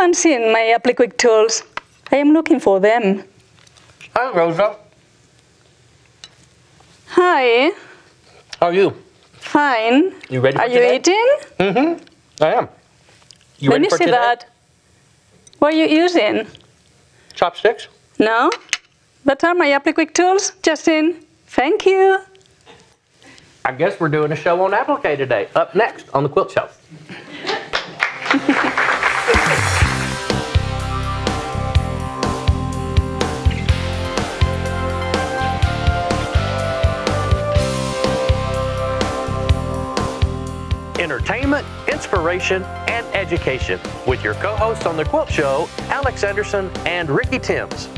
anyone seen my Apliquick tools? I am looking for them. Hi, Rosa. Hi. How are you? Fine. You ready for Are you today? eating? Mm-hmm. I am. You Let me see today? that. What are you using? Chopsticks? No? That are my Apliquick tools, Justin. Thank you. I guess we're doing a show on applique today. Up next on the Quilt Show. Entertainment, inspiration, and education with your co-hosts on the Quilt Show, Alex Anderson and Ricky Tims.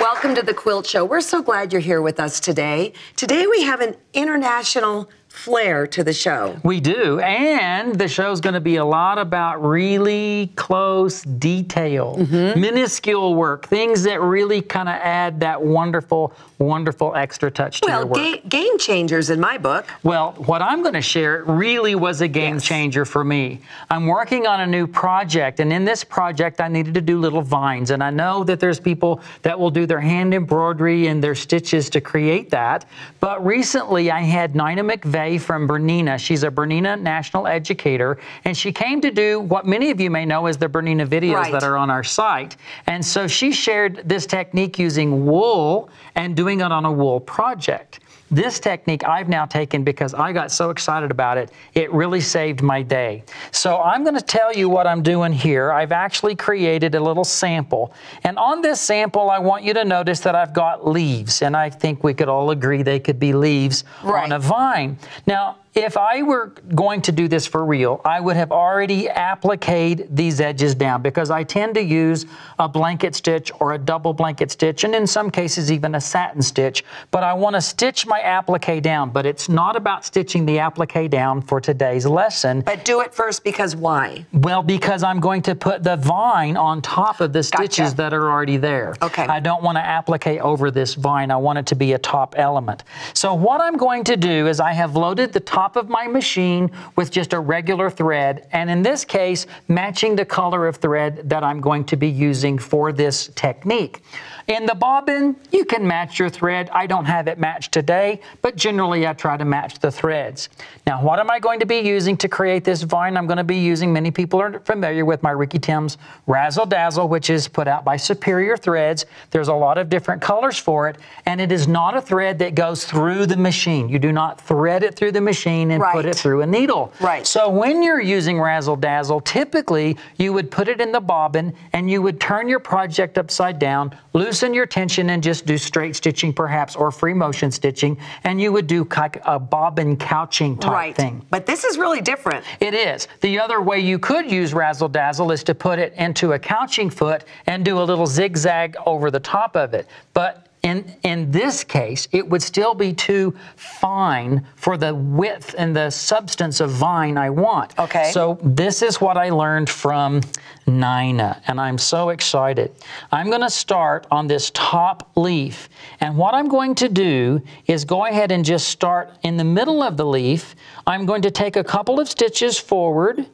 Welcome to the Quilt Show. We're so glad you're here with us today. Today we have an international flair to the show. We do, and the show's going to be a lot about really close detail, Mm-hmm. minuscule work, things that really kind of add that wonderful, wonderful extra touch to Well, your work. ga- game changers in my book. Well, what I'm going to share really was a game Yes. changer for me. I'm working on a new project, and in this project, I needed to do little vines. And I know that there's people that will do their hand embroidery and their stitches to create that. But recently, I had Nina McVeigh from Bernina. She's a Bernina national educator, and she came to do what many of you may know as the Bernina videos Right. that are on our site. And so she shared this technique using wool and doing it on a wool project. This technique I've now taken because I got so excited about it, it really saved my day. So I'm going to tell you what I'm doing here. I've actually created a little sample. And on this sample, I want you to notice that I've got leaves. And I think we could all agree they could be leaves Right. on a vine. Now, if I were going to do this for real, I would have already appliqued these edges down because I tend to use a blanket stitch or a double blanket stitch, and in some cases even a satin stitch. But I want to stitch my applique down, but it's not about stitching the applique down for today's lesson. But do it first because why? Well, because I'm going to put the vine on top of the stitches Gotcha. that are already there. Okay. I don't want to applique over this vine. I want it to be a top element. So what I'm going to do is I have loaded the top of my machine with just a regular thread, and in this case, matching the color of thread that I'm going to be using for this technique. In the bobbin, you can match your thread. I don't have it matched today, but generally I try to match the threads. Now, what am I going to be using to create this vine? I'm going to be using, many people are familiar with my Ricky Tims Razzle Dazzle, which is put out by Superior Threads. There's a lot of different colors for it, and it is not a thread that goes through the machine. You do not thread it through the machine and put it through a needle. Right. So when you're using Razzle Dazzle, typically you would put it in the bobbin and you would turn your project upside down, loosen your tension and just do straight stitching perhaps or free motion stitching, and you would do like a bobbin couching type right. thing. But this is really different. It is. The other way you could use Razzle Dazzle is to put it into a couching foot and do a little zigzag over the top of it. But in, in this case, it would still be too fine for the width and the substance of vine I want. Okay. So this is what I learned from Nina, and I'm so excited. I'm going to start on this top leaf, and what I'm going to do is go ahead and just start in the middle of the leaf. I'm going to take a couple of stitches forward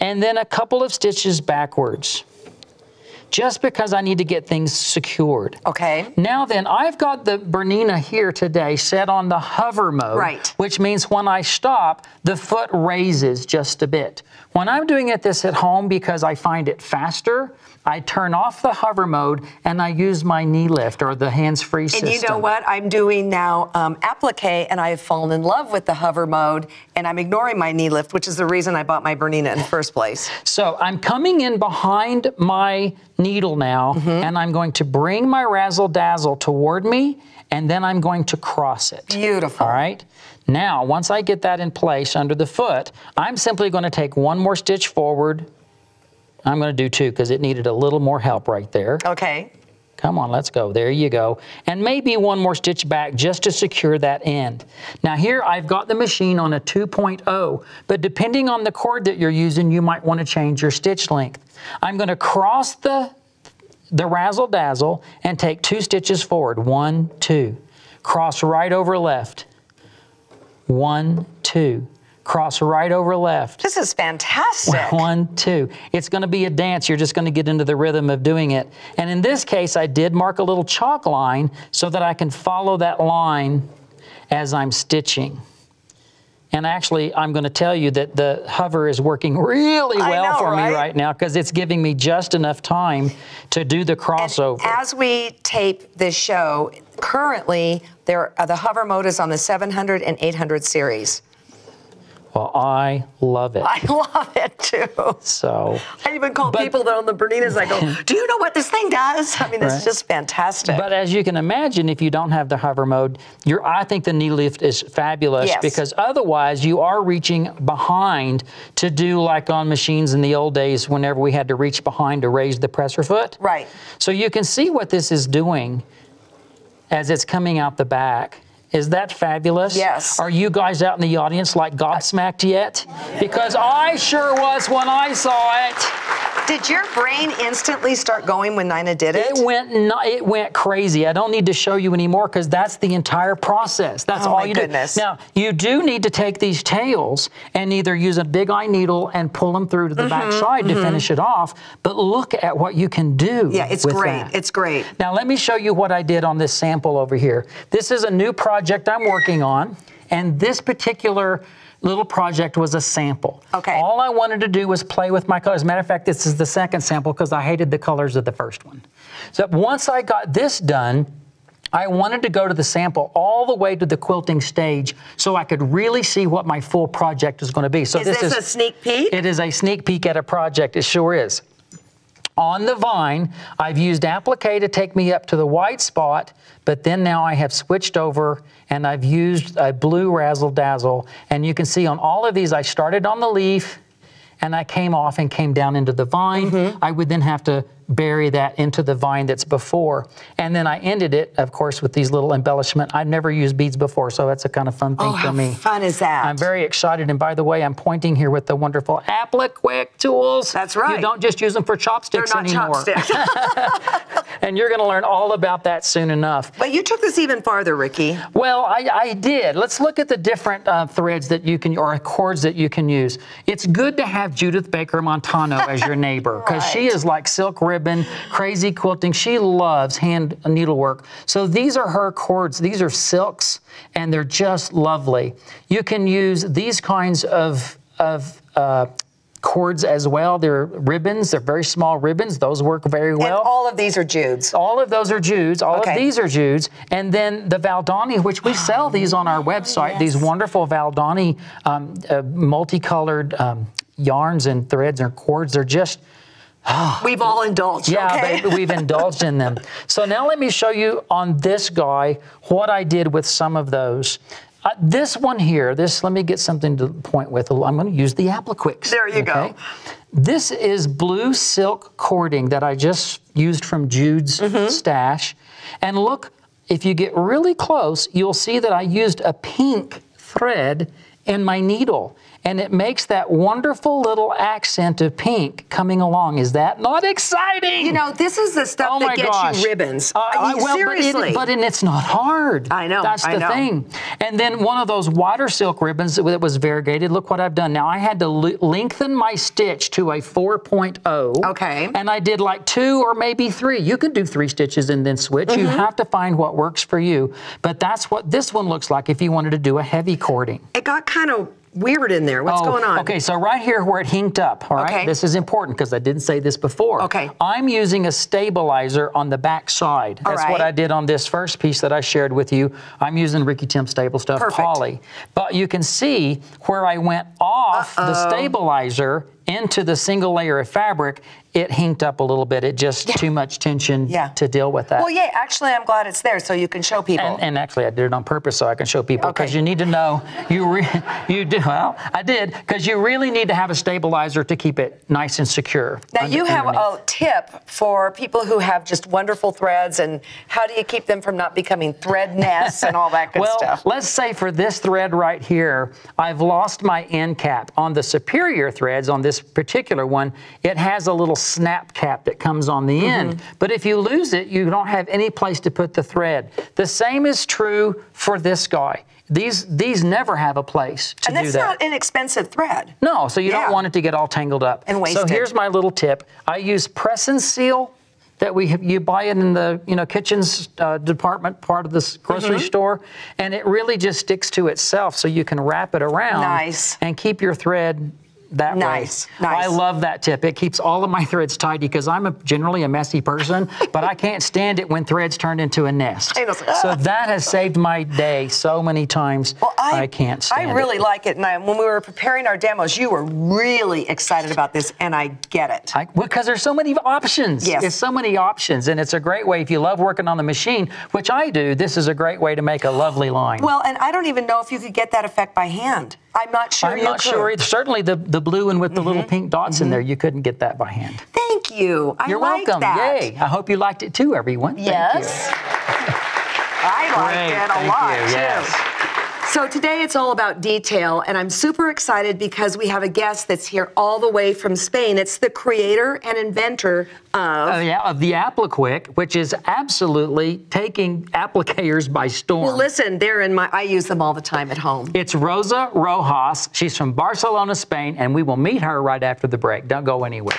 and then a couple of stitches backwards, just because I need to get things secured. Okay. Now then, I've got the Bernina here today set on the hover mode, Right. which means when I stop, the foot raises just a bit. When I'm doing it this at home because I find it faster, I turn off the hover mode and I use my knee lift or the hands-free system. And you know what? I'm doing now um, applique, and I have fallen in love with the hover mode, and I'm ignoring my knee lift, which is the reason I bought my Bernina in the first place. So I'm coming in behind my needle now, Mm-hmm. and I'm going to bring my razzle dazzle toward me, and then I'm going to cross it. Beautiful. All right. Now, once I get that in place under the foot, I'm simply going to take one more stitch forward. I'm going to do two because it needed a little more help right there. Okay. Come on, let's go. There you go. And maybe one more stitch back just to secure that end. Now here I've got the machine on a 2.0, but depending on the cord that you're using, you might want to change your stitch length. I'm going to cross the the razzle dazzle and take two stitches forward. One, two. Cross right over left. One, two. Cross right over left. This is fantastic. One, two. It's going to be a dance. You're just going to get into the rhythm of doing it. And in this case, I did mark a little chalk line so that I can follow that line as I'm stitching. And actually, I'm going to tell you that the hover is working really well know, for right? me right now because it's giving me just enough time to do the crossover. As we tape this show, currently there uh, the hover mode is on the 700 and 800 series. Well, I love it. I love it too. So. I even call But- people that own the Berninas. I go, "Do you know what this thing does?" I mean, it's Right. just fantastic. But as you can imagine, if you don't have the hover mode, you're, I think the knee lift is fabulous Yes. because otherwise you are reaching behind to do like on machines in the old days whenever we had to reach behind to raise the presser foot. Right. So you can see what this is doing as it's coming out the back. Is that fabulous? Yes. Are you guys out in the audience like gobsmacked yet? Because I sure was when I saw it. Did your brain instantly start going when Nina did it? It went it went crazy. I don't need to show you anymore because that's the entire process. That's Oh, all my you goodness. do. Now you do need to take these tails and either use a big eye needle and pull them through to the back side to finish it off. But look at what you can do. Mm-hmm, yeah, it's great. that. It's great. Now let me show you what I did on this sample over here. This is a new project I'm working on, and this particular little project was a sample. Okay. All I wanted to do was play with my colors. As a matter of fact, this is the second sample because I hated the colors of the first one. So once I got this done, I wanted to go to the sample all the way to the quilting stage so I could really see what my full project is going to be. So this Is a sneak peek? It is a sneak peek at a project. It sure is. On the vine, I've used applique to take me up to the white spot, but then now I have switched over and I've used a blue razzle dazzle. And you can see on all of these, I started on the leaf and I came off and came down into the vine. Mm-hmm. I would then have to bury that into the vine that's before. And then I ended it, of course, with these little embellishment. I've never used beads before, so that's a kind of fun thing Oh, for me. fun is that? I'm very excited. And by the way, I'm pointing here with the wonderful Apliquick tools. That's right. You don't just use them for chopsticks They're not anymore. chopsticks. And you're going to learn all about that soon enough. but you took this even farther, Ricky. Well, I, I did. Let's look at the different uh, threads that you can, or cords that you can use. It's good to have Judith Baker Montano as your neighbor because she is like silk ribbon, crazy quilting. She loves hand needlework. So these are her cords. These are silks, and they're just lovely. You can use these kinds of of uh, cords as well. They're ribbons. They're very small ribbons. Those work very well. and all of these are Jude's. All of those are Judes. All Okay. of these are Judes. And then the Valdani, which we sell these on our website, these wonderful Valdani um, uh, multicolored um, yarns and threads and cords. They're just, We've all indulged. yeah, okay? baby, we've indulged in them. So now let me show you on this guy what I did with some of those. Uh, this one here, this, let me get something to point with. I'm going to use the Apliquicks. There you go. This is blue silk cording that I just used from Jude's Mm-hmm. stash. And look, if you get really close, you'll see that I used a pink thread in my needle. And it makes that wonderful little accent of pink coming along. Is that not exciting? You know, this is the stuff Oh that gets gosh. you ribbons. Uh, I mean, well, seriously. But, it, but and it's not hard. I know, That's I the know. thing. And then one of those water silk ribbons that was variegated. Look what I've done. Now I had to le- lengthen my stitch to a 4.0. Okay. And I did like two or maybe three. You can do three stitches and then switch. You Mm-hmm. have to find what works for you. But that's what this one looks like if you wanted to do a heavy cording. it got kind of weird in there. What's Oh, going on? Okay, so right here where it hinked up, all right? Okay. This is important because I didn't say this before. Okay. I'm using a stabilizer on the back side. That's what. I did on this first piece that I shared with you. I'm using Ricky Tims Stable Stuff Perfect. Poly. But you can see where I went off the stabilizer into the single layer of fabric, it hinked up a little bit. It just too much tension Yeah. to deal with that. Well, yeah, actually, I'm glad it's there so you can show people. And, and actually, I did it on purpose so I can show people because Okay. you need to know you re- you do well. I did because you really need to have a stabilizer to keep it nice and secure. now, under- you have underneath. a tip for people who have just wonderful threads, and how do you keep them from not becoming thread nests and all that good well, stuff? let's say for this thread right here, I've lost my end cap. On the superior threads, on this particular one, it has a little snap cap that comes on the end. But if you lose it, you don't have any place to put the thread. The same is true for this guy. These these never have a place to And do that's that. not inexpensive thread. No, so you Yeah. don't want it to get all tangled up. And wasted. So here's my little tip. I use press and seal that we have, you buy it in the you know kitchens uh, department part of this grocery Mm-hmm. store, and it really just sticks to itself, so you can wrap it around Nice. and keep your thread that Nice, way. nice. I love that tip. It keeps all of my threads tidy because I'm a, generally a messy person, but I can't stand it when threads turn into a nest. So that has saved my day so many times. Well, I, can't stand it. I it. really like it. And I, when we were preparing our demos, you were really excited about this, and I get it. I, because there's so many options. Yes. There's so many options, and it's a great way if you love working on the machine, which I do. This is a great way to make a lovely line. well, and I don't even know if you could get that effect by hand. I'm not sure. I'm you not could. sure. Either. Certainly, the the blue one with the Mm-hmm. little pink dots in there, you couldn't get that by hand. Thank you. I You're like welcome. That. Yay! I hope you liked it too, everyone. Thank Yes. I you. liked Great. it a Thank lot you. too. Yes. So today it's all about detail, and I'm super excited because we have a guest that's here all the way from Spain. It's the creator and inventor of. Oh yeah, of the Apliquick, which is absolutely taking applicators by storm. well, listen, they're in my. I use them all the time at home. It's Rosa Rojas. She's from Barcelona, Spain, and we will meet her right after the break. Don't go anywhere.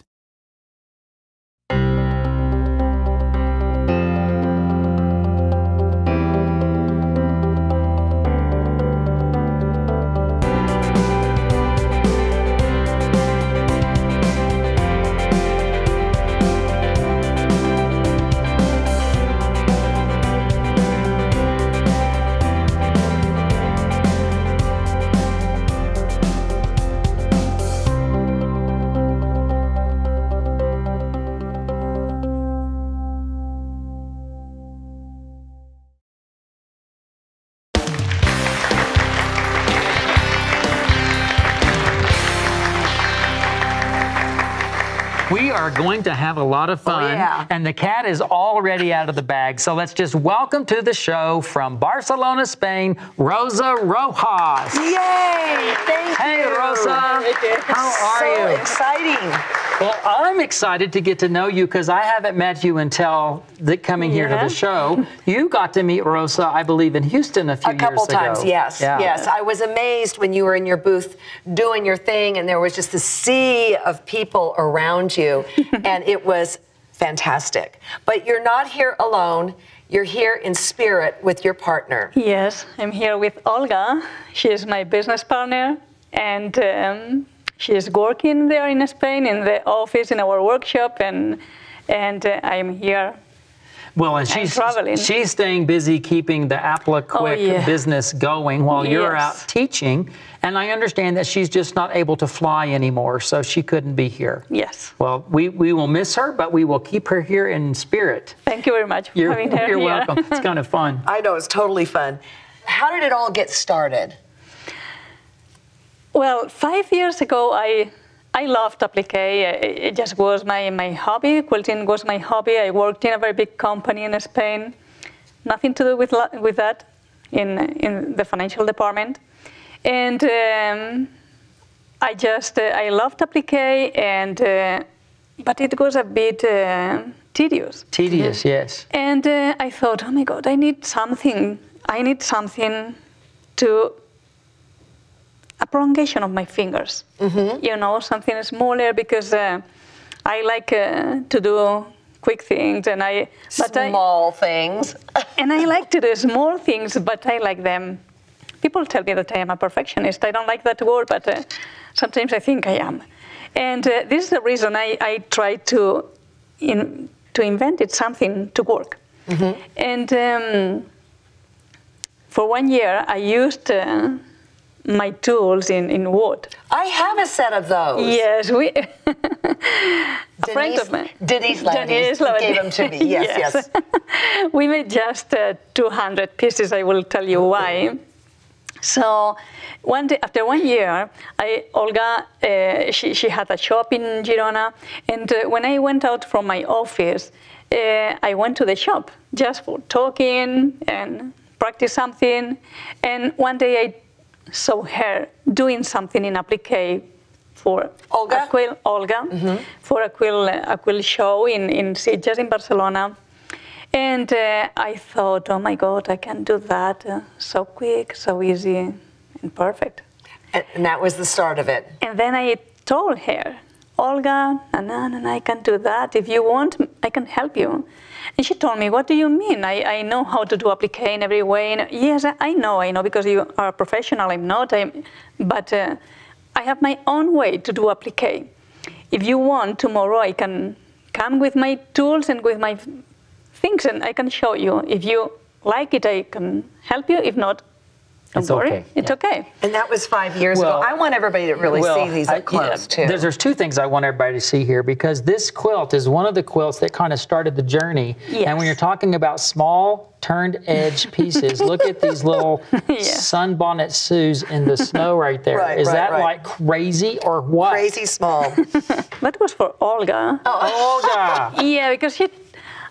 Going to have a lot of oh, fun, yeah. and the cat is already out of the bag. So let's just welcome to the show from Barcelona, Spain, Rosa Rojas. Yay! Thank Hey, you. Hey, Rosa. How are so you? exciting. Well, I'm excited to get to know you because I haven't met you until the, coming here to the show. You got to meet Rosa, I believe, in Houston a few A couple years ago. times, yes, Yeah. yes. I was amazed when you were in your booth doing your thing, and there was just a sea of people around you, and it was fantastic. But you're not here alone. You're here in spirit with your partner. Yes, I'm here with Olga. She is my business partner, and um, she is working there in Spain in the office in our workshop, and and uh, I'm here. Well, and she's traveling. she's staying busy keeping the Apliquick Oh, yeah. business going while you're out teaching. And I understand that she's just not able to fly anymore, so she couldn't be here. Yes. Well, we, we will miss her, but we will keep her here in spirit. Thank you very much for You're, having her you're here. welcome. It's kind of fun. I know it's totally fun. How did it all get started? Well, five years ago, I I loved applique. It it just was my, my hobby. Quilting was my hobby. I worked in a very big company in Spain. Nothing to do with with that in in the financial department, and um, I just uh, I loved applique, and uh, but it was a bit uh, tedious. Tedious, yes. And uh, I thought, oh my God, I need something. I need something to a prolongation of my fingers. You know, something smaller because uh, I like uh, to do quick things, and I but I, Small things. and I like to do small things, but I like them. People tell me that I am a perfectionist. I don't like that word, but uh, sometimes I think I am. And uh, this is the reason I, I try to, in, to invent it something to work. And um, for one year, I used uh, my tools in, in wood. I have a set of those. Yes, we. a friend Denise- of mine. Denise gave them to me. Yes, yes. we made just uh, 200 pieces. I will tell you why. So, one day, after one year, I, Olga, uh, she, she had a shop in Girona, and uh, when I went out from my office, uh, I went to the shop just for talking and practice something. And one day I saw her doing something in applique for Olga? a quill, Olga, for a quill, a quill show in, in Sitges in Barcelona. And uh, I thought, oh my God, I can do that uh, so quick, so easy, and perfect. And, and that was the start of it. And then I told her, Olga, na, na, na, I can do that. If you want, I can help you. And she told me, what do you mean? I, I know how to do applique in every way. And yes, I- know, I know, because you are a professional, I'm not. I'm, but uh, I have my own way to do applique. If you want, tomorrow I can come with my tools and with my things and I can show you. If you like it, I can help you. If not, don't It's worry. okay, It's yeah. okay. And that was five years Well- ago. I want everybody to really Well, see these I- up close yeah, too. There's, there's two things I want everybody to see here because this quilt is one of the quilts that kind of started the journey. And when you're talking about small turned edge pieces, look at these little Yes. sunbonnet Sues in the snow right there. Is Right, right, that right. like crazy or what? Crazy small. That was for Olga. Oh. Olga. Yeah, because she,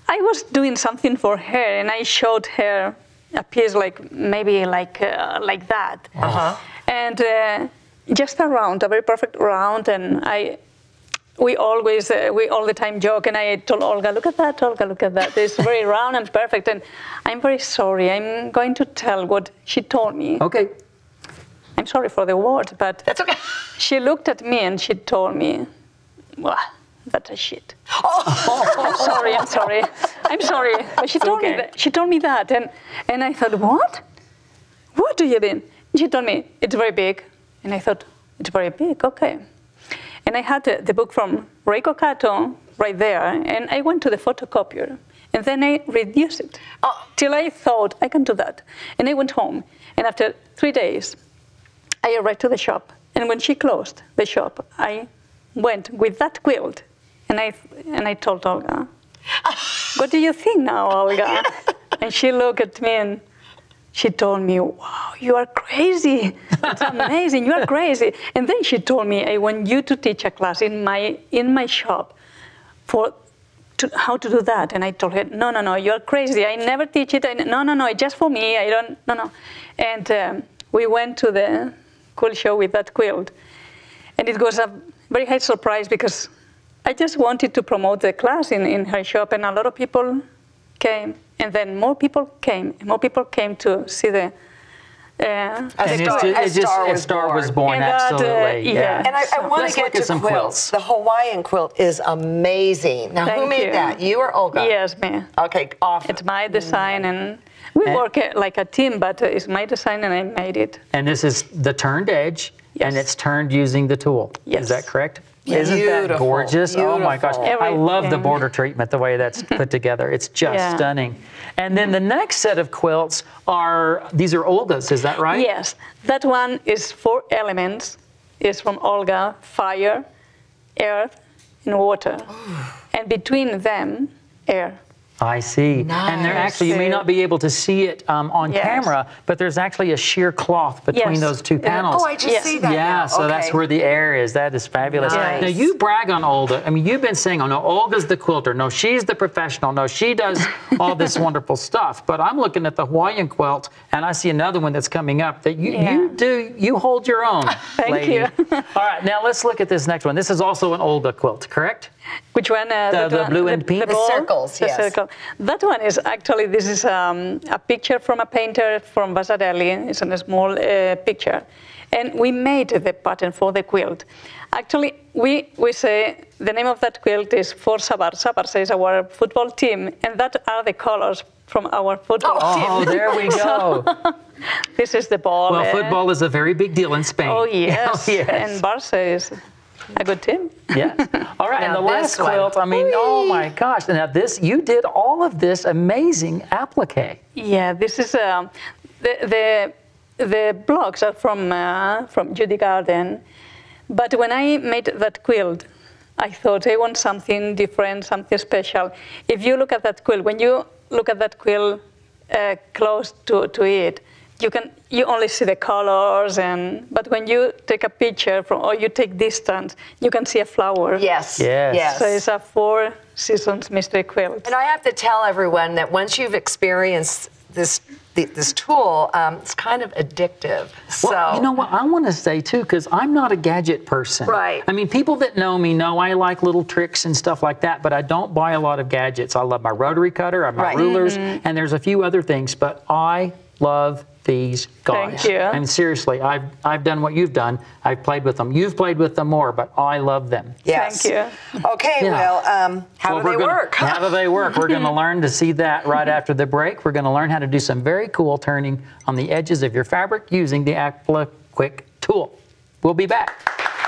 I was doing something for her, and I showed her a piece like maybe like uh, like that, Uh-huh. and uh, just a round, a very perfect round, and I. We always, uh, we all the time joke, and I told Olga, "Look at that, Olga, look at that. It's very round and perfect." And I'm very sorry. I'm going to tell what she told me. Okay. I'm sorry for the word, but That's okay. she looked at me and she told me, "Well, that's a shit." Oh, I'm sorry. I'm sorry. I'm sorry. But she told okay. me that. She told me that, and and I thought, what? What do you mean? She told me it's very big, and I thought it's very big. Okay. And I had the, the book from Reiko Kato right there, and I went to the photocopier, and then I reduced it oh. till I thought I can do that. And I went home, and after three days, I arrived to the shop, and when she closed the shop, I went with that quilt, and I and I told Olga, "What do you think now, Olga?" and she looked at me and she told me, "Wow, you are crazy! It's amazing! You are crazy!" And then she told me, "I want you to teach a class in my in my shop for." To, how to do that? And I told her, no, no, no, you're crazy. I never teach it. I, no, no, no, it's just for me. I don't, no, no. And um, we went to the quilt show with that quilt. And it was a very high surprise because I just wanted to promote the class in, in her shop, and a lot of people came. And then more people came, and more people came to see the. Uh, As And Star- it's it's just, Star as was Star born. was born, And that, uh, absolutely. yeah. And I, I want to get to at some quilts. quilts. The Hawaiian quilt is amazing. Now, who made you. that? You or Olga? yes, me. Okay, off. It's my design, and we And- work uh, like a team, but uh, it's my design, and I made it. And this is the turned edge, and it's turned using the tool. Yes. Is that correct? Isn't that Beautiful, gorgeous? Oh my gosh. beautiful. I love the border treatment, the way that's put together. It's just Yeah. stunning. And then the next set of quilts are, these are Olga's, is that right? Yes, that one is four elements. Is from Olga: fire, earth, and water. and between them, air. I see. And there Nice. actually, you may not be able to see it um, on Yes. camera, but there's actually a sheer cloth between Yes. those two panels. oh, I just Yes. see that yeah, now. so that's where the air is. That is fabulous. Nice. Now you brag on Olga. I mean, you've been saying, "Oh no, Olga's the quilter. No, she's the professional. No, she does all this wonderful stuff." But I'm looking at the Hawaiian quilt, and I see another one that's coming up that you Yeah. you do you hold your own. Thank lady. you. all right, now let's look at this next one. This is also an Olga quilt, correct? Which one? Uh, The- that the one- blue and pink? The ball? circles, The yes. circle. That one is actually this is um, a picture from a painter from Vasarely. It's a small uh, picture, and we made the pattern for the quilt. Actually, we, we say the name of that quilt is Forza Barça. Barça is our football team, and that are the colors from our football team. Oh, there we go. This is the ball. Well, eh? football is a very big deal in Spain. Oh yes. yes. and Barça is a good team. Yes. All right, and the last one. quilt, I mean, oh my gosh. Now this, you did all of this amazing applique. Yeah, this is um, the the the blocks are from uh, from Judy Garden, but when I made that quilt, I thought I want something different, something special. If you look at that quilt, when you look at that quilt uh, close to, to it, you can you only see the colors and but when you take a picture from or you take distance, you can see a flower. Yes. Yes. Yes. So it's a four seasons mystery quilt. And I have to tell everyone that once you've experienced this the, this tool, um, it's kind of addictive. So Well, you know what? I want to say too, because I'm not a gadget person. Right. I mean, people that know me know I like little tricks and stuff like that, but I don't buy a lot of gadgets. I love my rotary cutter, I have my Right. rulers, and there's a few other things, but I love these guys. Thank you. And seriously, I've, I've done what you've done. I've played with them. You've played with them more, but I love them. yes. Thank you. Okay. Yeah. Well, um, how Well, do they gonna- work? How do they work? We're going to learn to see that right after the break. We're going to learn how to do some very cool turning on the edges of your fabric using the Apla Quick tool. We'll be back.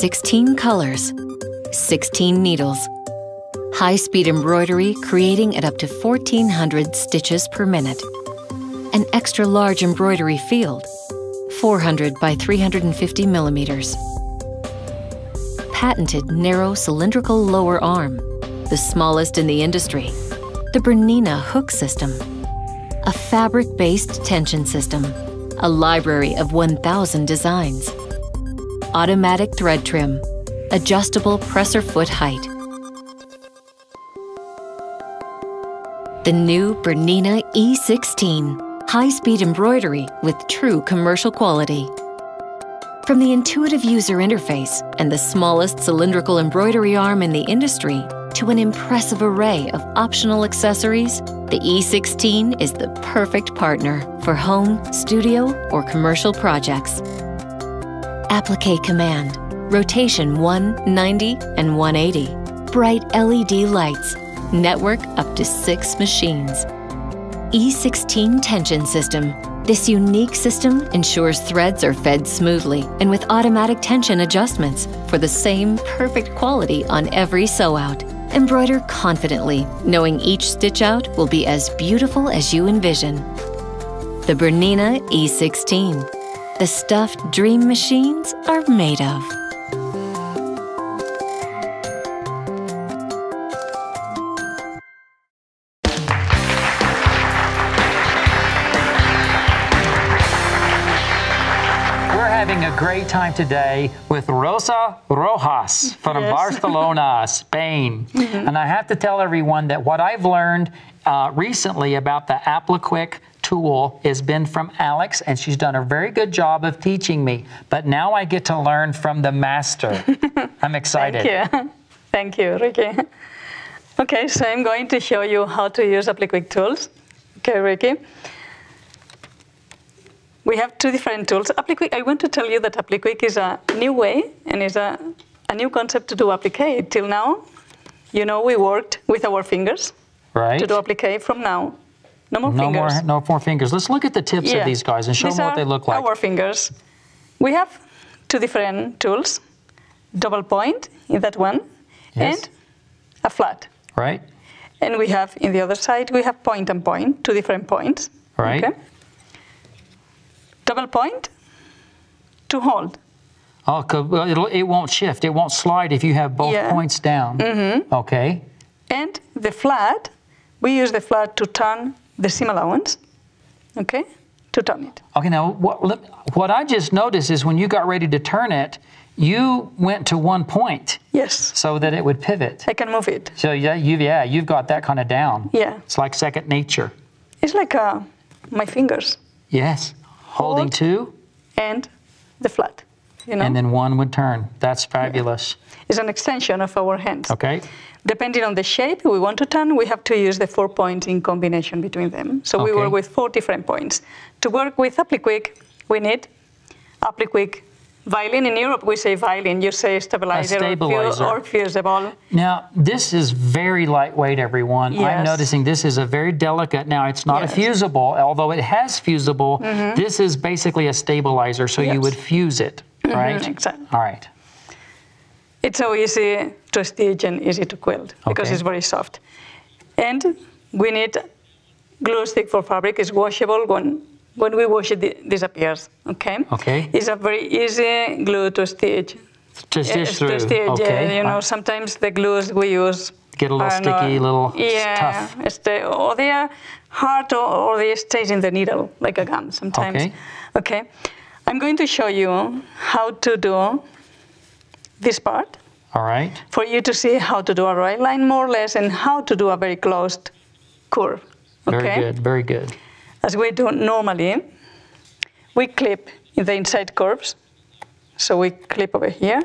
Sixteen colors, 16 needles. High speed embroidery creating at up to 1400 stitches per minute. An extra large embroidery field, 400 by 350 millimeters. Patented narrow cylindrical lower arm, the smallest in the industry. The Bernina hook system. A fabric based tension system. A library of 1,000 designs automatic thread trim, adjustable presser foot height. The new Bernina E16, high speed embroidery with true commercial quality. From the intuitive user interface and the smallest cylindrical embroidery arm in the industry to an impressive array of optional accessories, the E16 is the perfect partner for home, studio, or commercial projects applique command, rotation 190 and 180, bright LED lights, network up to six machines. E16 tension system. This unique system ensures threads are fed smoothly and with automatic tension adjustments for the same perfect quality on every sew out. Embroider confidently, knowing each stitch out will be as beautiful as you envision. The Bernina E16 the stuff dream machines are made of. We're having a great time today with Rosa Rojas from Yes. Barcelona, Spain. And I have to tell everyone that what I've learned uh, recently about the Apliquick tool has been from Alex, and she's done a very good job of teaching me. But now I get to learn from the master. I'm excited. Thank you. Thank you, Ricky. Okay, so I'm going to show you how to use Apliquick tools. Okay, Ricky. We have two different tools. Apliquick, I want to tell you that Apliquick is a new way and is a, a new concept to do applique. Till now, you know, we worked with our fingers Right? to do applique. From now, no more No fingers. more, no more fingers. Let's look at the tips Yeah. of these guys and show These them what they look like. Our fingers. We have two different tools: double point in that one, Yes. and a flat. Right? And we have in the other side we have point and point, two different points. Right. Okay. Double point to hold. Oh, it'll, it won't shift. It won't slide if you have both Yeah. points down. Mm-hmm. Okay. And the flat, we use the flat to turn the seam allowance. Okay? To turn it. Okay, now what, what I just noticed is when you got ready to turn it, you went to one point Yes. so that it would pivot. I can move it. So yeah, you've yeah, you've got that kind of down. Yeah. It's like second nature. It's like uh, my fingers Yes. Holding Hold. two, and the flat. You know, And then one would turn. That's fabulous. it's an extension of our hands. Okay. Depending on the shape we want to turn, we have to use the four points in combination between them. So we work with four different points. To work with Apliquick, we need Apliquick violin. In Europe, we say violin. You say stabilizer, or stabilizer. or fusible. Now, this is very lightweight, everyone. I'm noticing this is a very delicate. Now, it's not Yes. a fusible, although it has fusible. Mm-hmm. This is basically a stabilizer, so you would fuse it, mm-hmm. right? exactly. All right. It's so easy to stitch and easy to quilt because Okay. it's very soft. And we need glue stick for fabric. It's washable. When, when we wash it, it disappears. Okay? Okay. It's a very easy glue to stitch. To stitch through. To stitch, yeah, you know, Uh, sometimes the glues we use Get a little are not- sticky, little yeah, tough. Stay, or they are hard or, or they stay in the needle like a gum sometimes. Okay. Okay. I'm going to show you how to do this part All right. for you to see how to do a right line more or less and how to do a very closed curve. Very good. Very good. As we do normally, we clip in the inside curves. So we clip over here.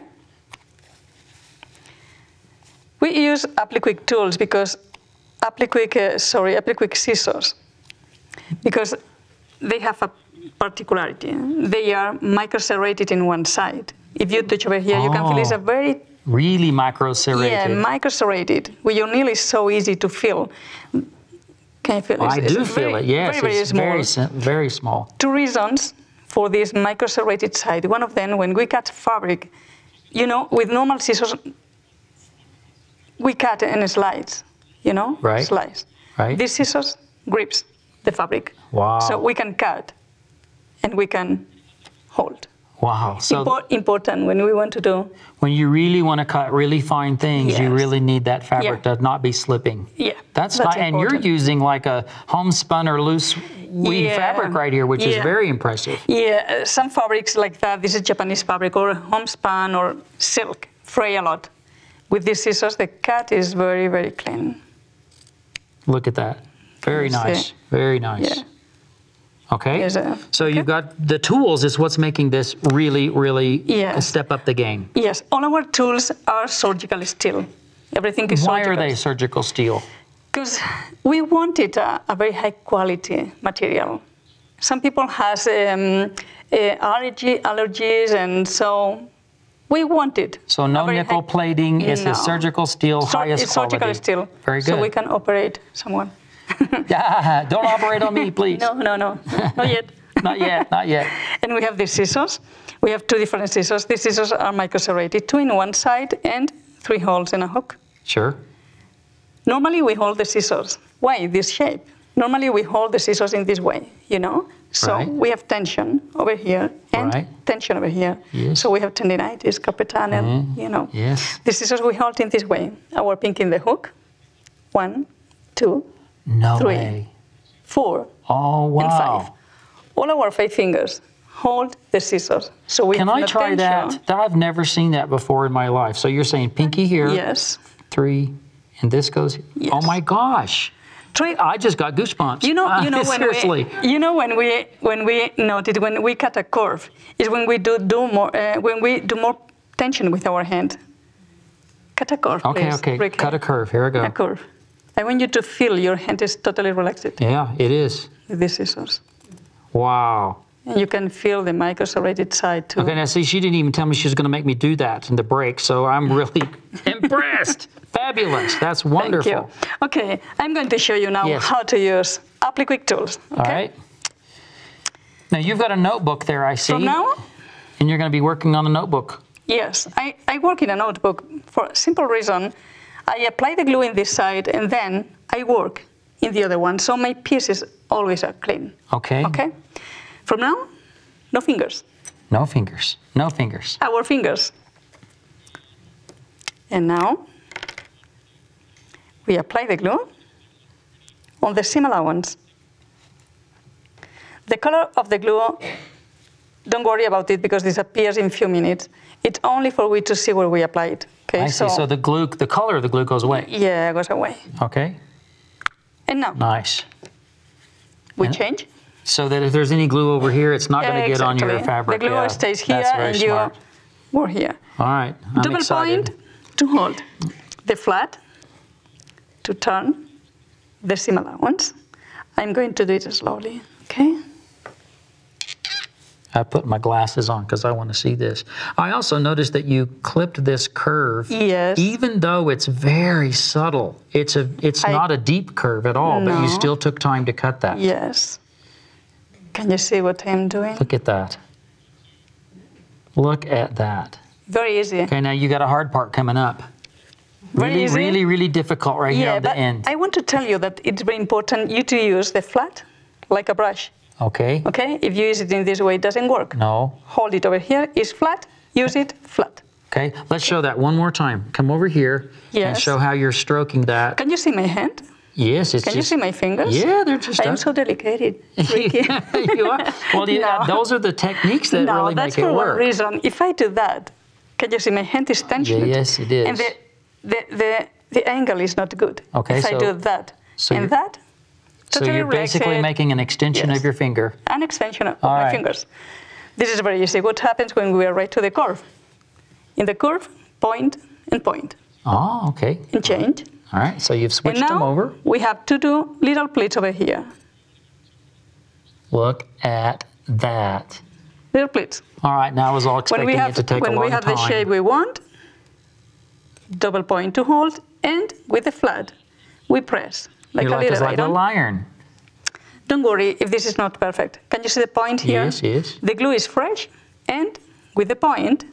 We use Apliquick tools because Apliquick, uh, sorry, Apliquick scissors, because they have a particularity. They are microserrated in one side. If you touch over here, you can feel it's a Oh. very Really micro serrated. yeah, microserrated. With your nail is so easy to feel. Can you feel it? I It's do feel it. Yes, very, very it's small. very very small. Two reasons for this microserrated side. One of them, when we cut fabric, you know, with normal scissors, we cut in slides, you know, Right. slice. Right. This scissors grips the fabric. Wow. So we can cut and we can hold. Wow. So Impor- important when we want to do. when you really want to cut really fine things, you really need that fabric Yeah. to not be slipping. Yeah, That's, that's fine. And you're using like a homespun or loose weave Yeah. fabric right here, which is very impressive. Yeah, uh, some fabrics like that, this is Japanese fabric or homespun or silk, fray a lot. With these scissors, the cut is very, very clean. Look at that. Very nice. Very nice. Okay. Uh, so you've got the tools is what's making this really, really Yes. step up the game. Yes, all our tools are surgical steel. Everything is Why surgical. are they surgical steel? Because we wanted a, a very high quality material. Some people has um, uh, allergy, allergies, and so we wanted. So a no nickel plating. It's No. a surgical steel, Sur- highest it's surgical quality. steel. Very good. So we can operate someone. Ah, Don't operate on me, please. No, no, no, not yet. Not yet. Not yet. And we have these scissors. We have two different scissors. These scissors are microserrated, two in one side and three holes in a hook. Sure. Normally we hold the scissors. Why this shape? Normally we hold the scissors in this way, you know? So Right. we have tension over here and Right. tension over here. Yes. So we have tendinitis, carpal tunnel, you know? Yes. The scissors we hold in this way. Our pink in the hook. One, two, No Three. way. four, Oh wow. and five. All our five fingers hold the scissors. So we Can I try that? That I've never seen that before in my life. So you're saying pinky here, Yes. three, and this goes. Yes. Oh my gosh! Try, I just got goosebumps. You know, you know when seriously. we, you know when we when we noted when we cut a curve is when we do do more uh, when we do more tension with our hand. Cut a curve, Okay, please. okay. Ricky. Cut a curve. Here I go. A curve. I want you to feel your hand is totally relaxed Yeah, it is. This is us. Wow. and you can feel the microserrated side too. Okay, now see, she didn't even tell me she was going to make me do that in the break, so I'm really impressed. Fabulous. That's wonderful. Thank you. Okay, I'm going to show you now Yes. how to use Apliquick tools. Okay? All right. Now you've got a notebook there, I see. From now, And you're going to be working on the notebook. Yes, I, I work in a notebook for a simple reason. I apply the glue in this side and then I work in the other one. So my pieces always are clean. Okay. Okay? From now, no fingers. No fingers. No fingers. Our fingers. And now we apply the glue on the seam allowances. The color of the glue, don't worry about it because this appears in few minutes. It's only for we to see where we apply it. Okay, I see. So the glue, the color of the glue goes away. yeah, it goes away. Okay. And now Nice. we And- change. So that if there's any glue over here, it's not going to get on your Exactly. fabric. The glue Yeah, stays here and you smart. or here. All right. I'm Double excited. point to hold the flat, to turn the seam allowances. I'm going to do it slowly, okay? I put my glasses on because I want to see this. I also noticed that you clipped this curve. Yes. Even though it's very subtle, it's a it's I- not a deep curve at all, but you still took time to cut that. Yes. Can you see what I'm doing? Look at that. Look at that. Very easy. Okay, now you got a hard part coming up. Very really, easy. really, really difficult right here yeah, at the but end. I want to tell you that it's very important you to use the flat like a brush. Okay. Okay? If you use it in this way, it doesn't work. No. Hold it over here. It's flat. Use it flat. Okay. Let's show that one more time. Come over here and show how you're stroking that. Can you see my hand? Yes, it's Can you see my fingers? Yeah, they're just. I'm up. so delicate. You are. Well, yeah, No. those are the techniques that no, really that's make it work. No, for work. one reason. If I do that, can you see my hand is tensioned? yes, it is. And the, the, the, the angle is not good. Okay, If I do that so and you're- So you're basically making an extension Yes. of your finger. an extension of All my right. fingers. This is very easy. What happens when we are right to the curve? In the curve, point and point Oh, okay. and change. All right. So you've And switched now them over. we have to do little pleats over here. Look at that. Little pleats. All right. Now I was all When expecting we have, it to take when a long time. When we have time. the shape we want, double point to hold, and with the flat, we press like you're a little like a iron. Don't worry if this is not perfect. Can you see the point here? Yes, yes. The glue is fresh, and with the point,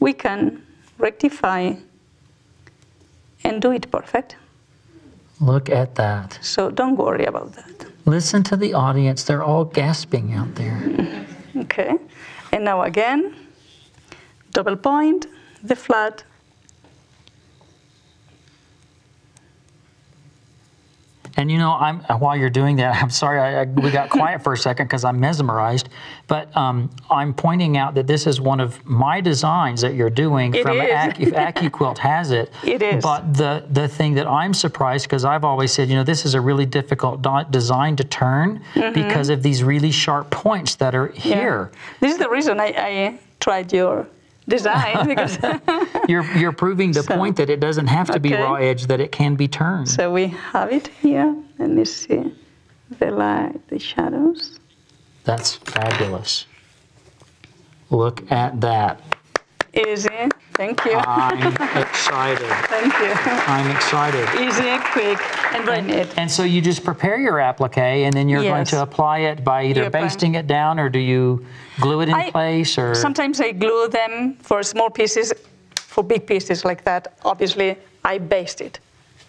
we can rectify and do it perfect. Look at that. So don't worry about that. Listen to the audience. They're all gasping out there. Okay. And now again, double point, the flat. And you know, I'm while you're doing that, I'm sorry I, I, we got quiet for a second because I'm mesmerized. But um, I'm pointing out that this is one of my designs that you're doing It from is. Acu, AccuQuilt has it. It is. But the the thing that I'm surprised because I've always said, you know, this is a really difficult design to turn because of these really sharp points that are. Yeah. here. This is the reason I, I tried your design because You're you're proving the So- point that it doesn't have to be raw edge, that it can be turned. so we have it here. Let me see the light, the shadows. That's fabulous. Look at that. Easy. Thank you. I'm excited. Thank you. I'm excited. Easy, quick, and very neat. And so you just prepare your applique and then you're going to apply it by either You apply- basting it down or do you glue it in I- place or Sometimes I glue them for small pieces. For big pieces like that, obviously I baste it.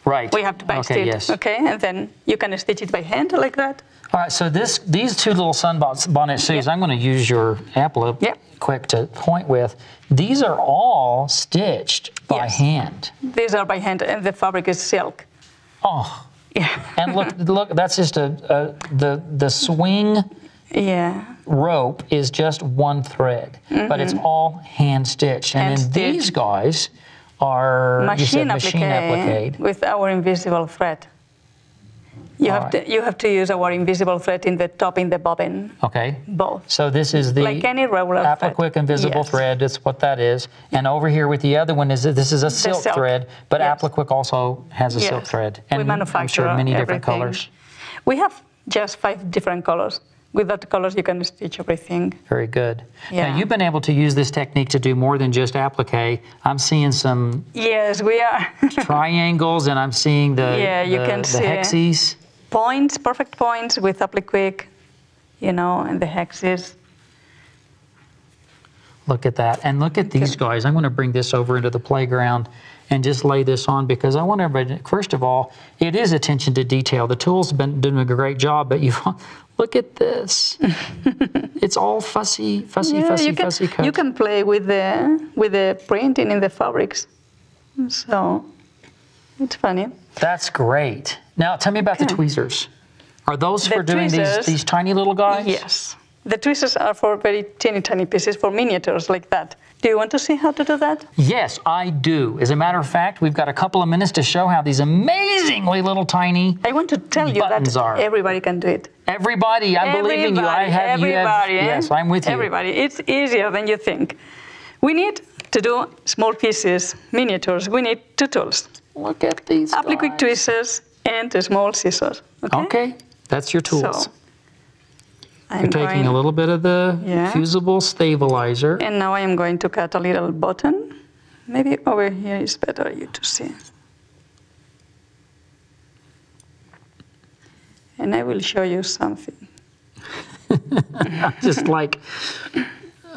right. We have to baste okay, it. Yes. Okay, and then you can stitch it by hand like that. All right, so this these two little sunbonnet bonnet sleeves, I'm going to use your applique Yeah. quick to point with. These are all stitched by Yes. hand. These are by hand, and the fabric is silk. Oh, Yeah. and look, look, that's just a, a the the swing Yeah. rope is just one thread, but it's all hand stitched. And then Mm-hmm. These guys are Machine, machine applique. with our invisible thread. You have Alright. to you have to use our invisible thread in the top in the bobbin, Okay. both. So this is the Like any regular. Apliquick invisible Yes. thread. That's what that is. And over here with the other one is this is a silk, silk. thread, but Yes. Also has a silk Yes. thread. we manufacture sure many different colors. We have just five different colors. With that colors, you can stitch everything. Very good. Yeah. Now you've been able to use this technique to do more than just applique. I'm seeing some Yes, we are. triangles and I'm seeing the Yeah, you the, can the see. hexes. Points, perfect points with applique, quick, you know, and the hexes. Look at that. And look at these guys. I'm going to bring this over into the playground and just lay this on because I want everybody, first of all, it is attention to detail. The tool's been doing a great job, but you look at this. it's all fussy, fussy, fussy, you can, fussy cuts. you can play with the with the printing in the fabrics. So it's funny. That's great. Now tell me about the tweezers. Are those The for doing these, tweezers- these tiny little guys? Yes. The tweezers are for very teeny tiny pieces, for miniatures like that. Do you want to see how to do that? Yes, I do. As a matter of fact, we've got a couple of minutes to show how these amazingly little tiny I want to tell you Buttons that are. everybody can do it. Everybody, I believe in you. I Everybody, have you have everybody, eh? yes, I'm with you. Everybody. It's easier than you think. We need to do small pieces, miniatures, we need two tools. Look at these. Applique tweezers and a small scissors. Okay. Okay, that's your tools. So, I'm You're taking going, a little bit of the Yeah. fusible stabilizer. And now I am going to cut a little button. Maybe over here is better you to see. And I will show you something. just like,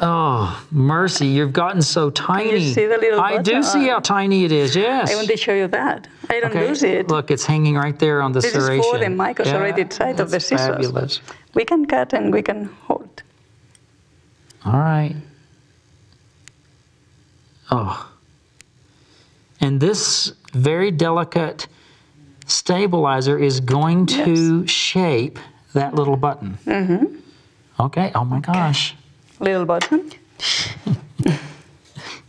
oh, mercy, you've gotten so tiny. see the little I do see how tiny it is, yes. I want to show you that. I don't okay, lose it. look, it's hanging right there on the This is serration. for the microserrated side of the scissors. fabulous. We can cut and we can hold. All right. Oh. And this very delicate stabilizer is going to shape that little button. Mm-hmm. Okay. Oh my gosh. Little button.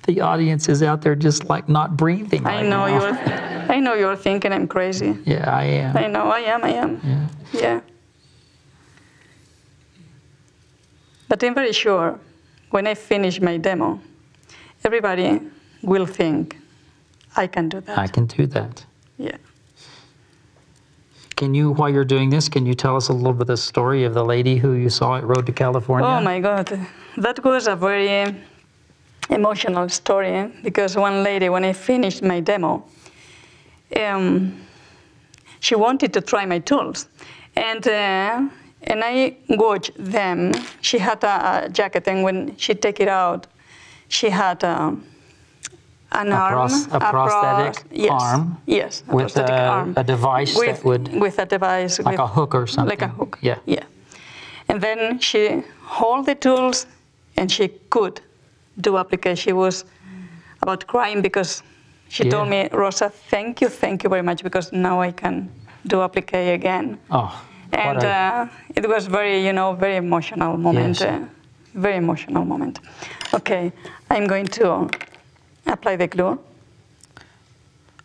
The audience is out there just like not breathing. I right know now. you're. I know you're thinking I'm crazy. Yeah, I am. I know I am. I am. Yeah. yeah. But I'm very sure when I finish my demo, everybody will think I can do that. I can do that. Yeah. Can you, while you're doing this, can you tell us a little bit of the story of the lady who you saw at Road to California? Oh my God, that was a very emotional story because one lady, when I finished my demo, um, she wanted to try my tools, and uh, and I watched them. She had a, a jacket, and when she take it out, she had um, an A arm, pros- a prosthetic yes, arm yes, a with prosthetic a- arm a device that with, would- with a device Like with, a hook or something? like a hook. Yeah. Yeah. And then she hold the tools and she could do applique. She was about crying because she told me, Rosa, thank you, thank you very much because now I can do applique again. Oh, And a- uh, it was very, you know, very emotional moment. Yes. Uh, very emotional moment. Okay, I'm going to apply the glue.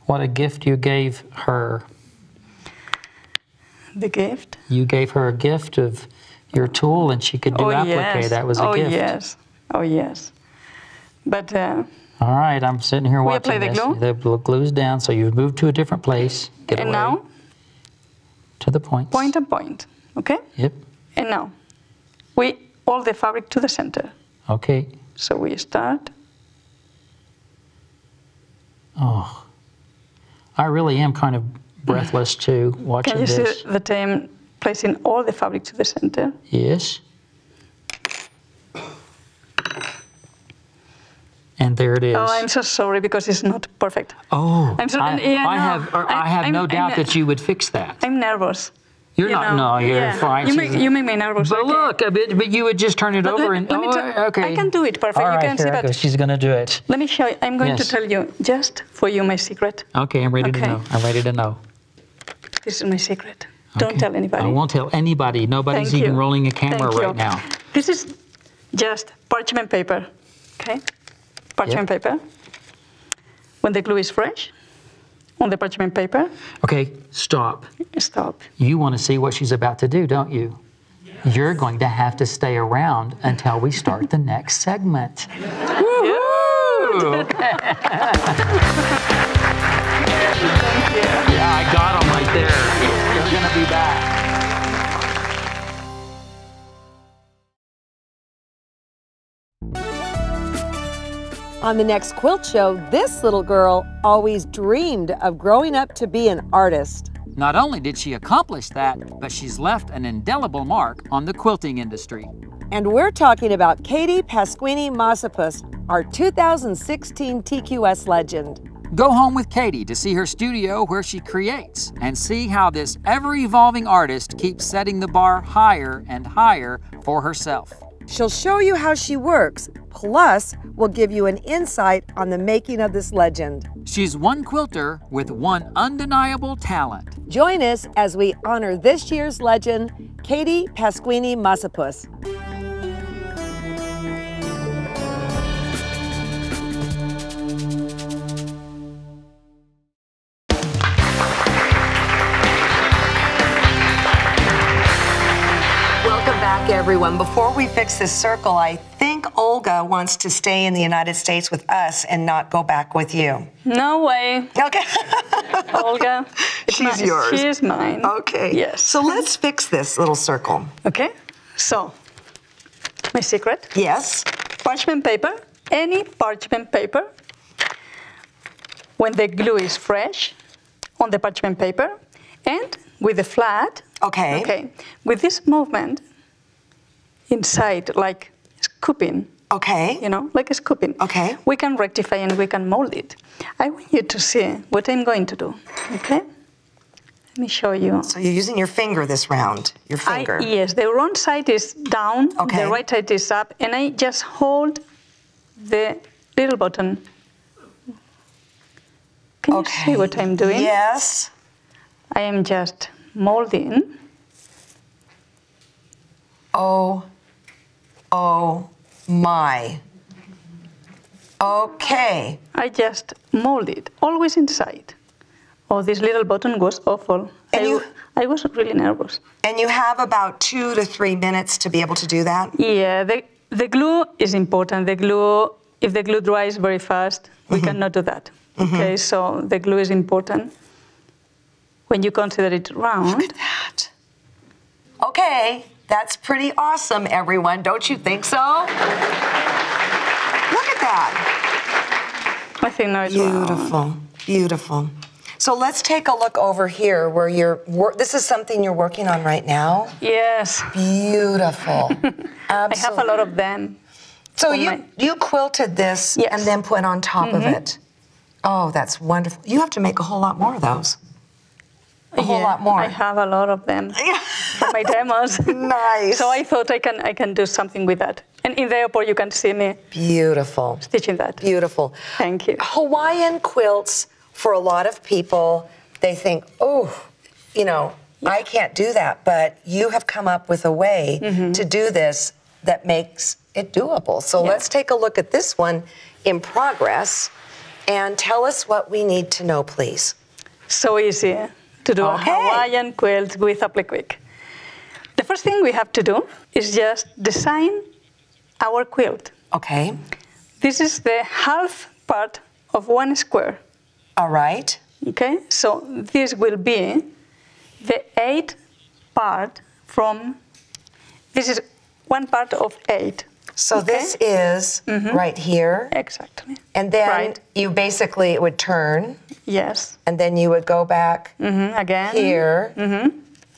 what a gift you gave her. The gift. You gave her a gift of your tool and she could do oh applique. yes. That was a oh gift. yes. Oh yes. But uh, All right, I'm sitting here We watching apply the this. glue? The glu- glue's down, so you've moved to a different place. Get and away now to the points. point and point. Okay. Yep. And now we all the fabric to the center. Okay. So we start. Oh, I really am kind of breathless too watching this. Can you this. see the time placing all the fabric to the center? Yes. And there it oh, is. Oh, I'm so sorry because it's not perfect. Oh, I'm so- I, yeah, I no, have, or I, I- have I'm- no I'm doubt not- that you would fix that. I'm nervous. You're you not. know, no, you're yeah. fine. You make, you make me nervous. But okay? look, a bit, but you would just turn it But over let- and let me oh, tell- okay. I can do it perfect. All You right, can see, go. She's gonna do it. Let me show you. I'm going Yes. to tell you just for you my secret. Okay, I'm ready to know. I'm ready to know. This is my secret. Don't tell anybody. I won't tell anybody. Nobody's Thank even you. rolling a camera Thank right you. now. This is just parchment paper, okay? Parchment paper. When the glue is fresh, on the parchment paper, Okay, stop. stop. You want to see what she's about to do, don't you? You're going to have to stay around until we start the next segment. Yeah, I got them right there. On the next quilt show, this little girl always dreamed of growing up to be an artist. Not only did she accomplish that, but she's left an indelible mark on the quilting industry. And we're talking about Katie Pasquini Masopust, our 2016 TQS legend. Go home with Katie to see her studio where she creates and see how this ever evolving artist keeps setting the bar higher and higher for herself. She'll show you how she works, plus, we'll give you an insight on the making of this legend. She's one quilter with one undeniable talent. Join us as we honor this year's legend, Katie Pasquini Masopust. Everyone. Before we fix this circle, I think Olga wants to stay in the United States with us and not go back with you. No way, Okay. Olga. She's yours. She is mine. okay. Yes. So let's fix this little circle. Okay. So, my secret: Yes. parchment paper. Any parchment paper. When the glue is fresh, on the parchment paper, and with the flat. Okay. Okay. With this movement inside, like scooping. Okay. you know, like a scooping. Okay. We can rectify and we can mold it. I want you to see what I'm going to do. Okay. Let me show you. So you're using your finger this round. Your I, finger. yes, the wrong side is down, Okay. the right side is up, and I just hold the little button. Can you see what I'm doing? Yes. I am just molding. Oh. Oh my. Okay. I just mold it, always inside. Oh, this little button was awful. And I, you- I was really nervous. And you have about two to three minutes to be able to do that? Yeah, the, the glue is important. The glue, if the glue dries very fast, we mm-hmm. cannot do that. Mm-hmm. Okay, so the glue is important. When you consider it round, Look at that. Okay, that's pretty awesome, everyone. Don't you think so? Look at that. I think round. Beautiful, beautiful. So let's take a look over here where you're. This is something you're working on right now. Yes, Beautiful. I have a lot of them. So you my- you quilted this Yes. and then put on top of mm-hmm. it. Oh, that's wonderful. You have to make a whole lot more of those. A whole Yeah, lot more. I have a lot of them for my demos. Nice. so I thought I can I can do something with that. And in the airport, you can see me Beautiful. stitching that. Beautiful. Thank you. Hawaiian quilts, for a lot of people, they think, oh, you know, I can't do that. But you have come up with a way Mm-hmm. to do this that makes it doable. So let's take a look at this one in progress and tell us what we need to know, please. So easy to do Okay. a Hawaiian quilt with Apliquick. The first thing we have to do is just design our quilt. Okay. This is the half part of one square. All right. Okay, so this will be the eight part from. This is one part of eight. So Okay. this is right here. Exactly. And then Right. you basically, it would turn, Yes. and then you would go back Mhm, Again. here.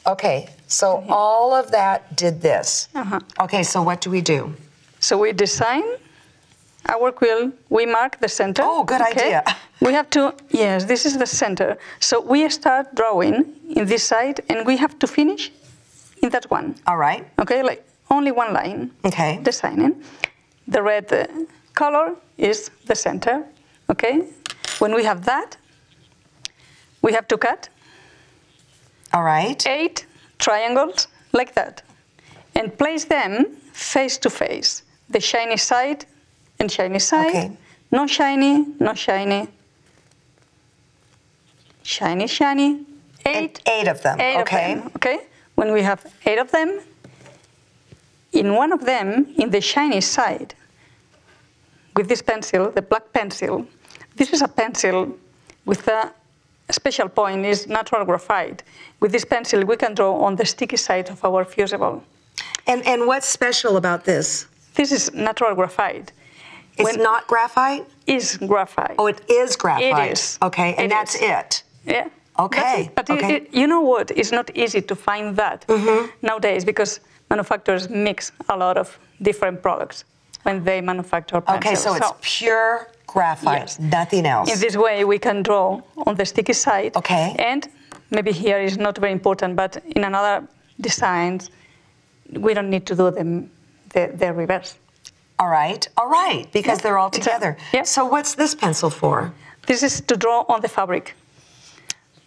Okay, so all of that did this. Uh-huh. Okay, so what do we do? So we design our quilt, we mark the center. Oh, good idea. We have to, yes, this is the center. So we start drawing in this side and we have to finish in that one. All right. Okay, like only one line. Okay. Designing. The red uh, color is the center. Okay. When we have that, we have to cut All right. eight triangles like that and place them face to face. The shiny side and shiny side. Okay. No shiny, no shiny. Shiny, shiny. Eight. eight of them, Eight okay. Of them, okay. When we have eight of them, in one of them, in the shiny side, with this pencil, the black pencil, this is a pencil with a special point is natural graphite. With this pencil, we can draw on the sticky side of our fusible. And and what's special about this? This is natural graphite. It's When- not graphite? Is graphite. Oh, it is graphite. is. Okay, and It that's is. it. Yeah. Okay, it. But okay. it- you know what? It's not easy to find that mm-hmm. nowadays because manufacturers mix a lot of different products when they manufacture pencils. Okay, so it's pure graphite, Yes. nothing else. in this way, we can draw on the sticky side. Okay. And maybe here is not very important, but in another designs, we don't need to do them the, the reverse. all right, all right, because Yeah, they're all it's a- together. yeah. So what's this pencil for? This is to draw on the fabric.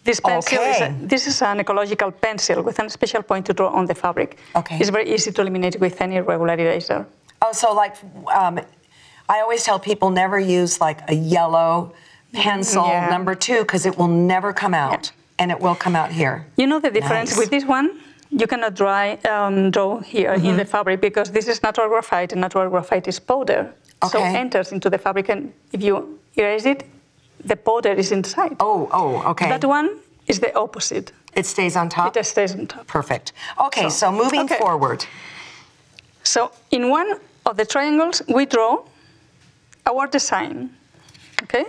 This pencil is a, this is an ecological pencil with a special point to draw on the fabric. Okay. It's very easy to eliminate with any regular eraser. Oh, so like, um, I always tell people never use like a yellow pencil Yeah. number two because it will never come out, and it will come out here. You know the difference Nice. with this one? you cannot dry, um, draw here in the fabric because this is natural graphite and natural graphite is powder. So Okay. enters into the fabric and if you erase it, the powder is inside. Oh, oh, okay. That one is the opposite. it stays on top? It stays on top. Perfect. Okay, so, moving okay. forward. So in one of the triangles, we draw our design. Okay,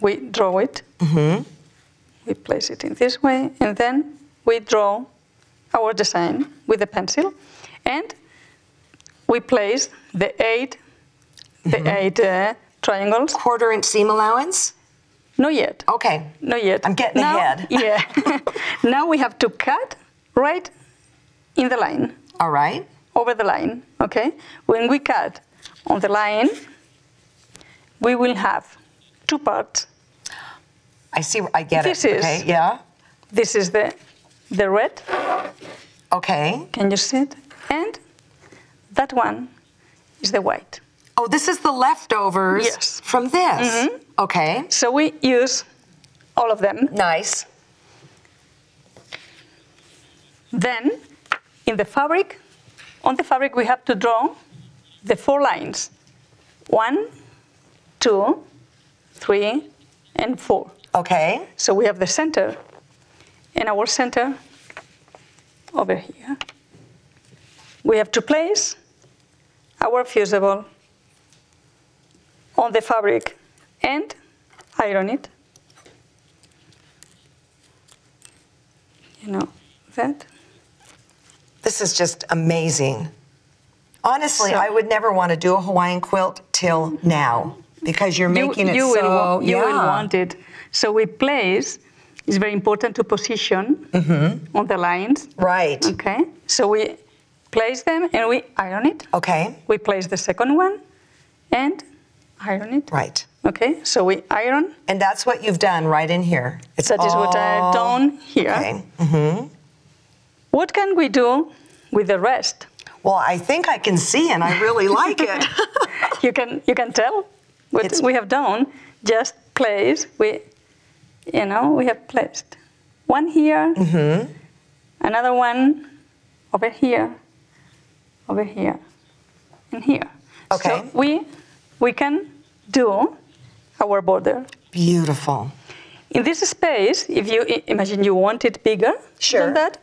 we draw it. Mm -hmm. We place it in this way, and then we draw our design with a pencil, and we place the eight, the eight uh, triangles. Quarter inch seam allowance? Not yet. Okay. Not yet. I'm getting now, ahead. Yeah. now we have to cut right in the line. All right. over the line, okay? When we cut on the line, we will have two parts. I see. I get This it. is- okay. Yeah. This is the, the red, Okay. can you see it? And that one is the white. Oh, this is the leftovers Yes. From this. Mm-hmm. Okay. So we use all of them. Nice. Then, in the fabric, on the fabric we have to draw the four lines. One, two, three, and four. Okay. So we have the center, and our center over here. We have to place our fusible on the fabric and iron it. You know that? This is just amazing. Honestly, So- I would never want to do a Hawaiian quilt till now because you're making it you so. will, you will want it. So we place. It's very important to position mm-hmm. on the lines. Right. Okay. So we place them and we iron it. Okay. We place the second one and iron it. Right. Okay, so we iron. And that's what you've done right in here. It's That is what I've done here. Okay. What can we do with the rest? Well, I think I can see and I really like it. You can you can tell what It's- we have done. Just place we, you know, we have placed one here, Mm-hmm. another one over here, over here, and here. Okay. So we we can do our border. Beautiful. In this space, if you imagine you want it bigger Sure. than that,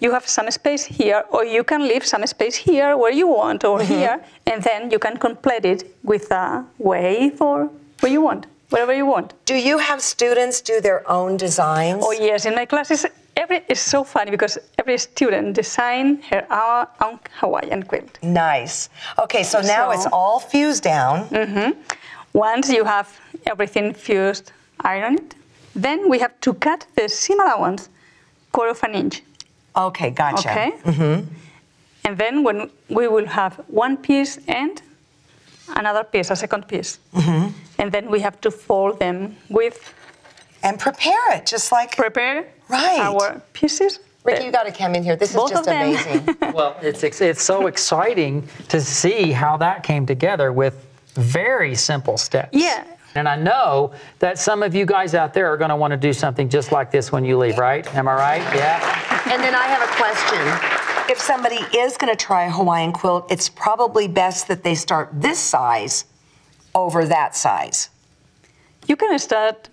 you have some space here, or you can leave some space here where you want, or Mm-hmm. here, and then you can complete it with a wave or where you want, wherever you want. Do you have students do their own designs? Oh yes, in my classes, every it's so funny because every student design her own, Hawaiian quilt. Nice. Okay, so now So- it's all fused down. Once you have everything fused, ironed, then we have to cut the seam allowance quarter of an inch. Okay, gotcha. Okay. Mm-hmm. And then when we will have one piece and another piece, a second piece, mm-hmm. and then we have to fold them with And prepare it just like. prepare Right. our pieces. Ricky, you got to come in here. This is Both just of them. amazing. Well, it's ex- it's so exciting to see how that came together with very simple steps. Yeah. And I know that some of you guys out there are going to want to do something just like this when you leave, right? Am I right? Yeah. and then I have a question. If somebody is going to try a Hawaiian quilt, it's probably best that they start this size over that size. You can start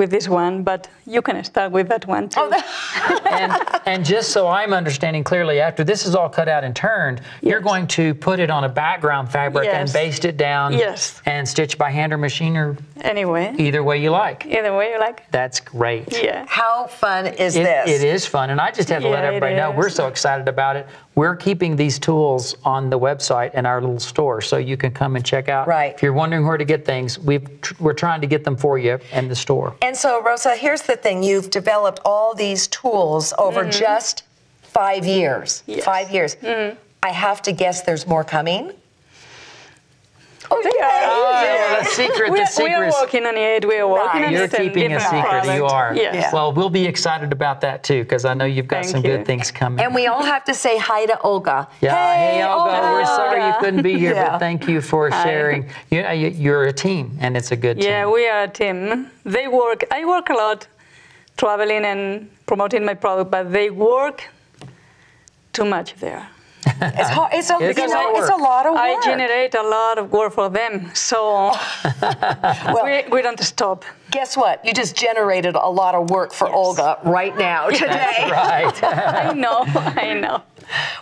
with this one, but you can start with that one too. Oh, and, and just so I'm understanding clearly, after this is all cut out and turned, you're going to put it on a background fabric and baste it down Yes. and stitch by hand or machine or anyway, either way you like. either way you like. That's great. Yeah. How fun is It, this? it is fun, and I just have to let Yeah, it everybody know we're so excited about it. We're keeping these tools on the website in our little store, so you can come and check out. Right. If you're wondering where to get things, we've, tr- we're trying to get them for you in the store. And so, Rosa, here's the thing you've developed all these tools over mm-hmm. just five years. Yes. Five years. Mm-hmm. I have to guess there's more coming. Oh, yeah. Oh, yeah, the secret, the secret we are is- working on it. We are working on You're keeping a different secret. You products. are. Yes. Well, we'll be excited about that too, because I know you've got Thank some you. good things coming. And we all have to say hi to Olga. Yeah, hey, Olga, we're sorry you couldn't be here, Yeah. but thank you for sharing. You uh, know, you're a team, and it's a good team. Yeah, we are a team. They work. I work a lot, traveling and promoting my product, but they work too much there. It's, hard, it's, a, It's you know, lot of it's a work. lot of work. I generate a lot of work for them, so we, we don't stop. Guess what? You just generated a lot of work for Olga right now, today. Right. I know, I know.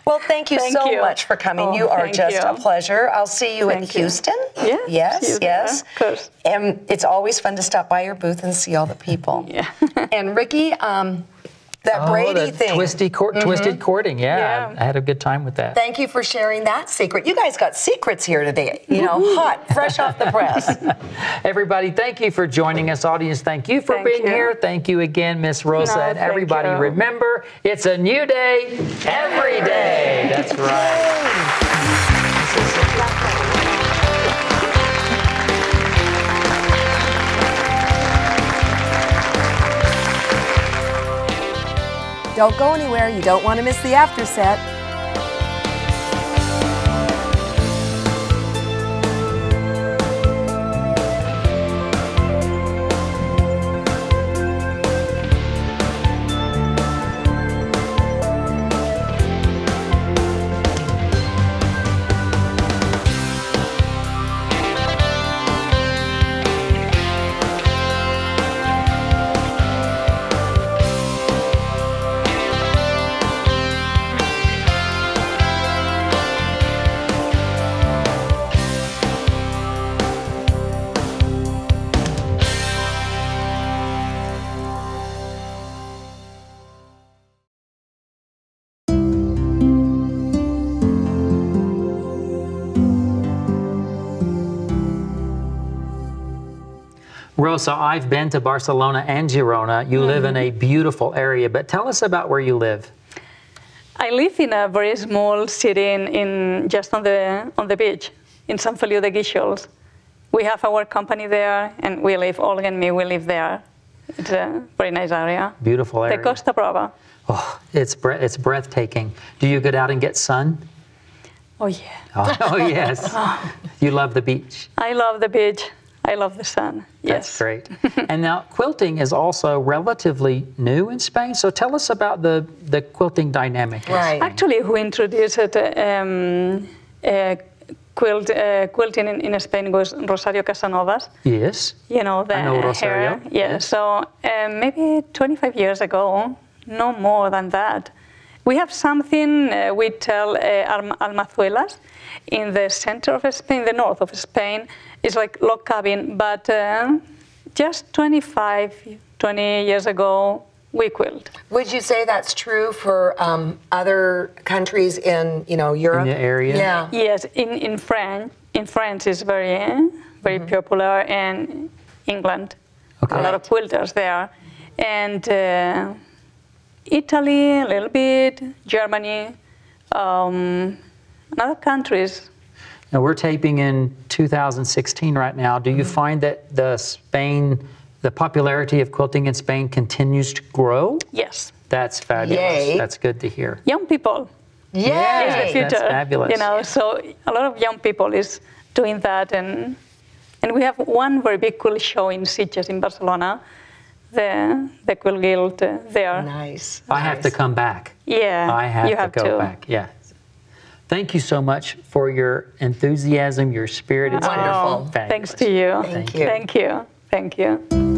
Well, thank you Thank so you. much for coming. Oh, you are just you. a pleasure. I'll see you in Thank you. Houston. Yeah, Yes, see you there, yes. of course. And it's always fun to stop by your booth and see all the people. Yeah. and Ricky, um, that Oh, Brady thing. Mm-hmm. Twisted courting. Yeah, Yeah. I had a good time with that. Thank you for sharing that secret. You guys got secrets here today. You know, hot, fresh off the press. Everybody, thank you for joining us. Audience, thank you for Thank being you. here. Thank you again, Miss Rosa. No, and everybody, you. remember, it's a new day every day. That's right. Don't go anywhere. You don't want to miss the after set. Rosa, I've been to Barcelona and Girona. You live in a mm-hmm. beautiful area, but tell us about where you live. I live in a very small city in, in just on the on the beach in San Feliu de Guíxols. We have our company there, and we live. Olga and me, we live there. It's a very nice area. Beautiful area. The Costa Brava. Oh, it's bre- it's breathtaking. Do you get out and get sun? Oh yeah. Oh, oh, yes. You love the beach. I love the beach. I love the sun. That's yes. great. and now quilting is also relatively new in Spain. So tell us about the, the quilting dynamic. Right. Actually, who introduced it, um, uh, quilt, uh, quilting in, in Spain was Rosario Casanovas. Yes. You know, the I know Rosario, hair. Yeah, so um, maybe 25 years ago, no more than that. We have something uh, we tell uh, almazuelas in the center of Spain, the north of Spain. It's like log cabin, but uh, just 25, 20 years ago, we quilt. Would you say that's true for um, other countries in, you know, Europe? the area? Yeah. Yes, in, in France, in France is very uh, very popular, and England, Okay. a lot of quilters there, and uh, Italy a little bit, Germany, um, and other countries. Now we're taping in 2016 right now. Do you Mm-hmm. find that the Spain, the popularity of quilting in Spain continues to grow? Yes, That's fabulous. Yay. That's good to hear. young people Yay! is the future. that's fabulous. You know, so a lot of young people is doing that, and and we have one very big quilt show in Sitges in Barcelona, the the Quilt Guild uh, there. Nice. I have to come back. Yeah, I have you to have go to. back. Yeah. Thank you so much for your enthusiasm, your spirit. It's Wonderful. Thanks to you. Thank you. Thank you. Thank you.